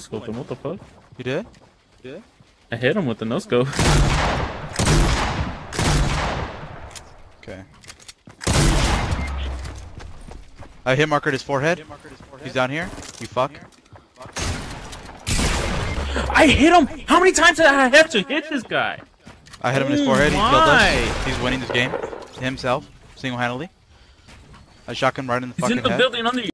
scope. What the fuck? You did? I hit him with the no scope. Okay. I hit marker at his forehead. He's down here. You fuck. I hit him. How many times did I have to hit this guy? I hit him in his forehead. He killed us. Oh He's winning this game himself, single-handedly. I shot him right in the He's in the head. building under you.